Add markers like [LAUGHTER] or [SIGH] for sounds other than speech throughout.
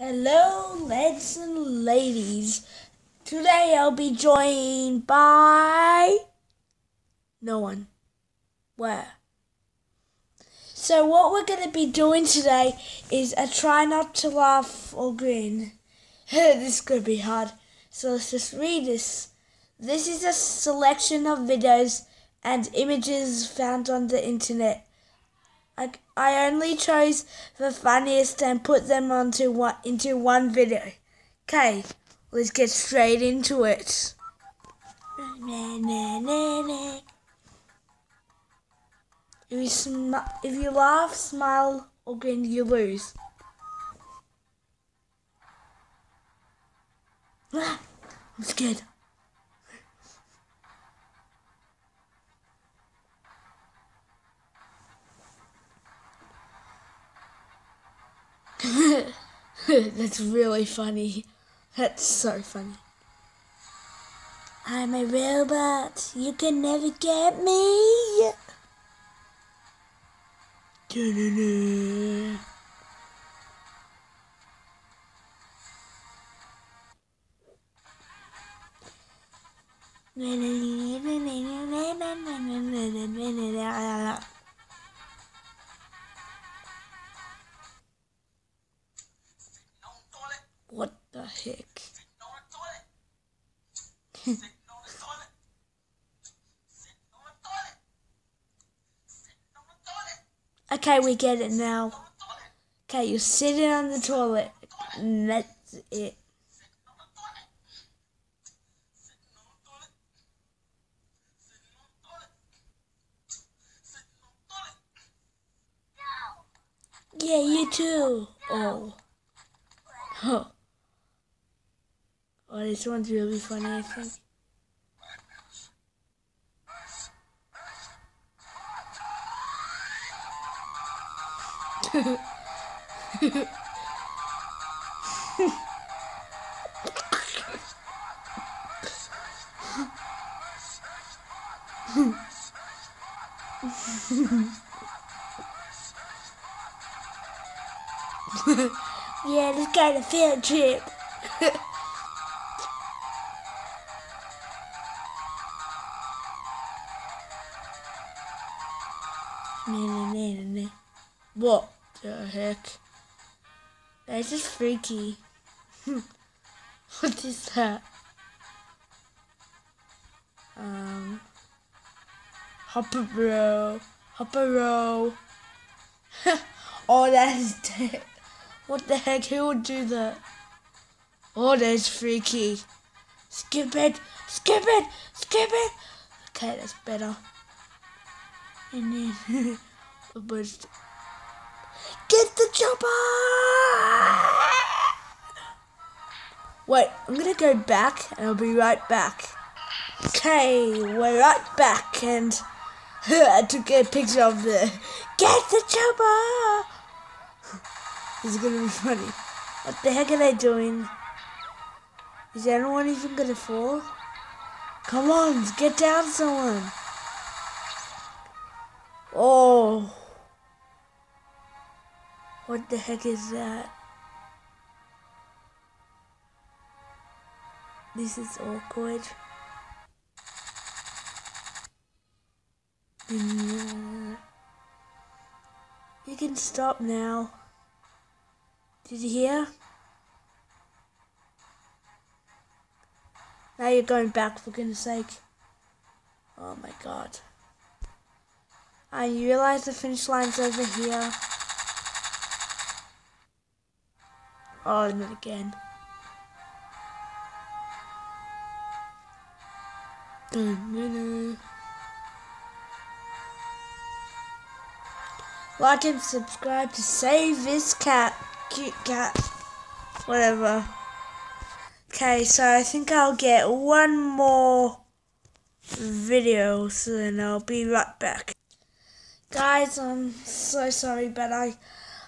Hello, lads and ladies. Today I'll be joined by no one. Where? So what we're going to be doing today is a try not to laugh or grin. [LAUGHS] this to be hard. So let's just read this. This is a selection of videos and images found on the internet. I, I only chose the funniest and put them onto one, into one video. Okay, let's get straight into it. If you, sm- if you laugh, smile, or grin, you lose. [GASPS] I'm scared. [LAUGHS] That's really funny. That's so funny. I'm a robot. You can never get me. Da-da-da. [LAUGHS] heck? [LAUGHS] okay, we get it now. Okay, you're sitting on the toilet. And that's it. Yeah, you too. Oh. Huh. Oh, this one's really funny, I think. [LAUGHS] yeah, let's go a field trip. [LAUGHS] what the heck? That's just freaky. [LAUGHS] what is that? Um, Hopper Bro, Hopper Row. [LAUGHS] oh, that's dead. What the heck? Who would do that? Oh, that's freaky. Skip it, skip it, skip it. Okay, that's better. And then, [LAUGHS] but get the chopper. Wait, I'm gonna go back, and I'll be right back. Okay, we're right back, and [LAUGHS] I took a picture of the get the chopper. [LAUGHS] This is gonna be funny. What the heck are they doing? Is anyone even gonna fall? Come on, get down, someone. Oh. What the heck is that? This is awkward. You can stop now. Did you hear? Now you're going back for goodness sake. Oh my god. I realize the finish line's over here. Oh, then again. Like and subscribe to save this cat. Cute cat. Whatever. Okay, so I think I'll get one more video, so then I'll be right back. Guys, I'm so sorry, but I,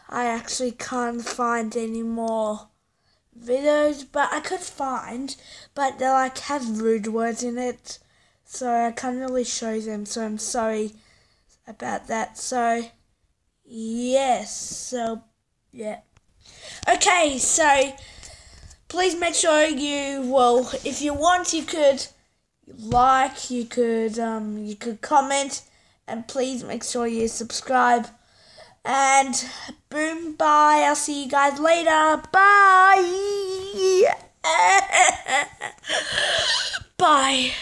I actually can't find any more videos, but I could find, but they like have rude words in it, so I can't really show them, so I'm sorry about that. So, yes, so, yeah. Okay, so please make sure you well if you want you could like, you could um you could comment and please make sure you subscribe. And boom bye. I'll see you guys later. Bye. [LAUGHS] bye.